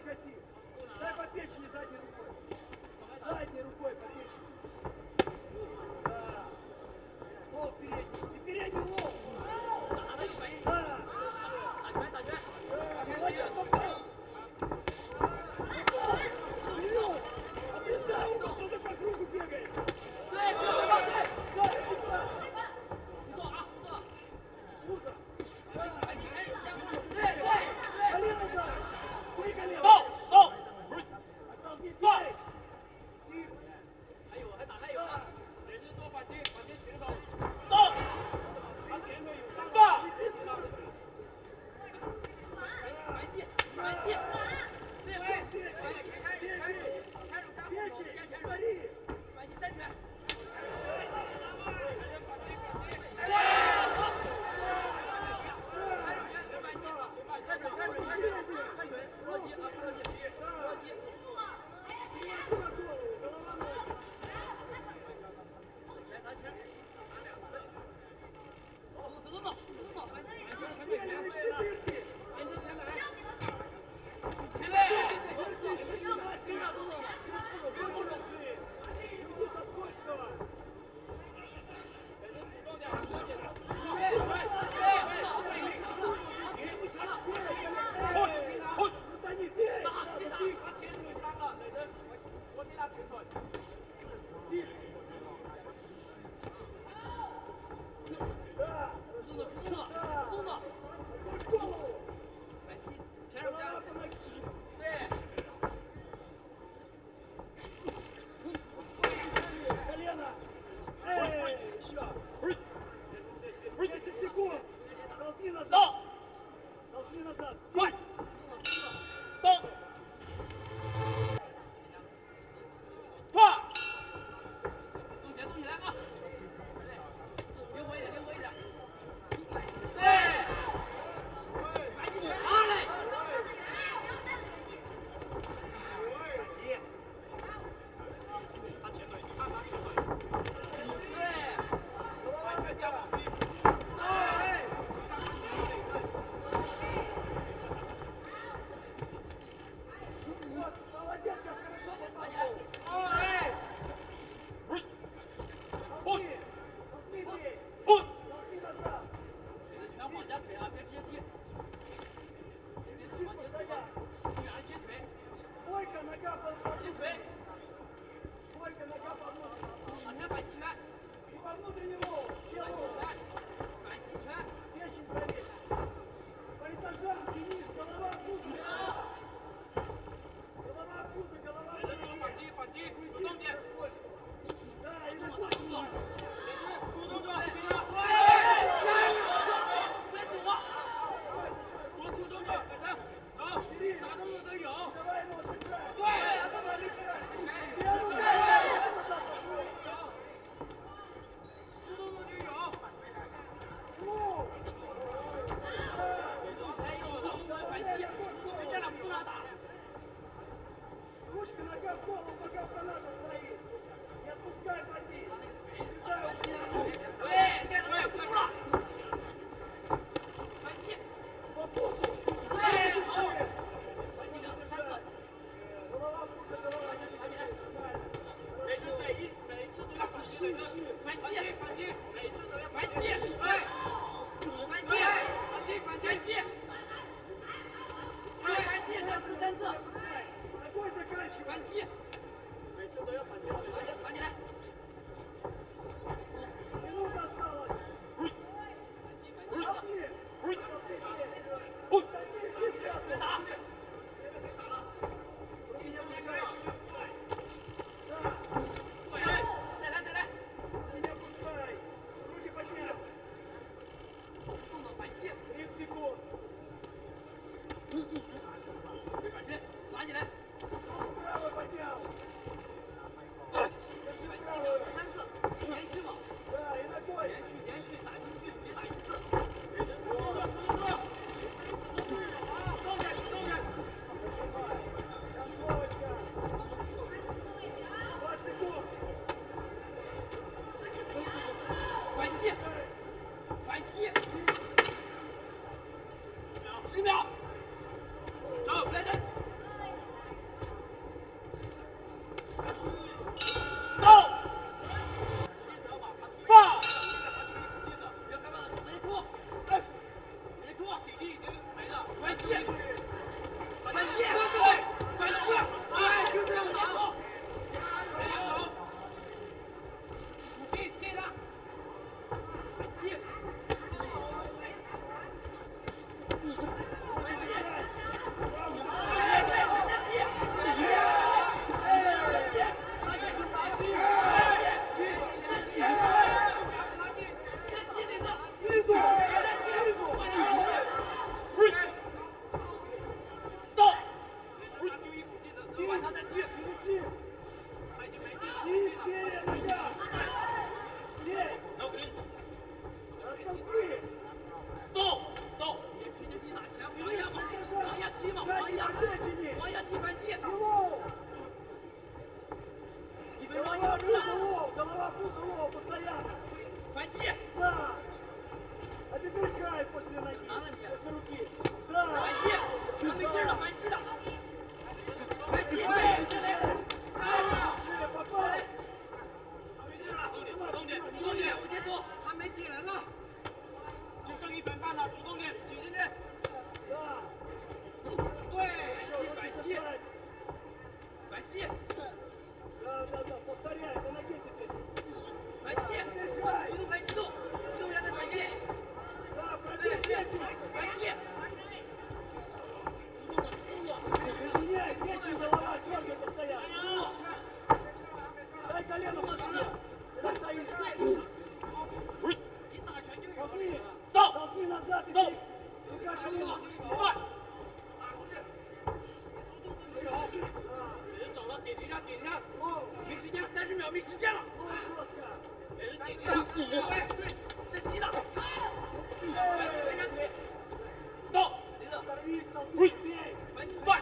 Garcia. Yeah. По внутреннему 反击。没时间了，三十秒没时间了。哎，对，再击打。到，快。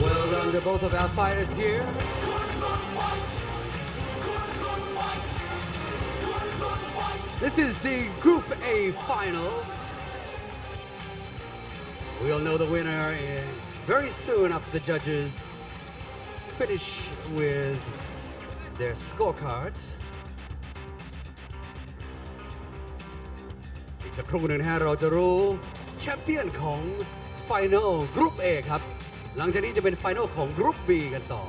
Well done to both of our fighters here. This is the Group A final. We'll know the winner very soon after the judges finish with their scorecards. It's a crew and Harold Rule, champion Kong, final Group A ครับ หลังจากนี้จะเป็นไฟนอลของกรุ๊ป B กันต่อ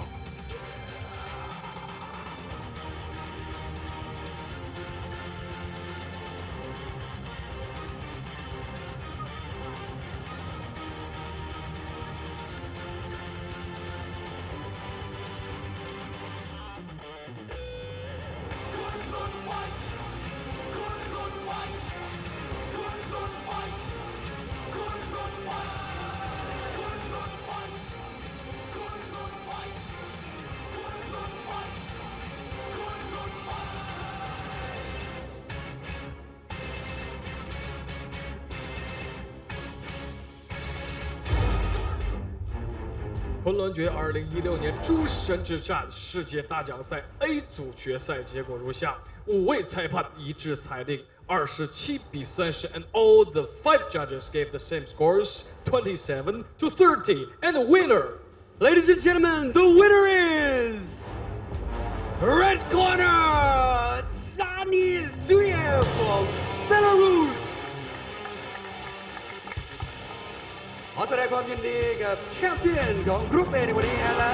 昆仑决二零一六年诸神之战世界大奖赛 A 组决赛结果如下：五位裁判一致裁定二十七比三十，and all the five judges gave the same scores, twenty-seven to thirty, and the winner. Ladies and gentlemen, the winner is กับแชมเปี้ยนของกรุ๊ปเอในวันนี้ฮะและ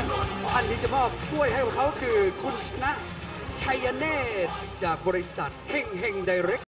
ท่านที่จะมอบถ้วยให้กับเขาคือคุณชนะชัยเนตรจากบริษัทเฮงเฮงไดเรก